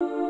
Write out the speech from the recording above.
you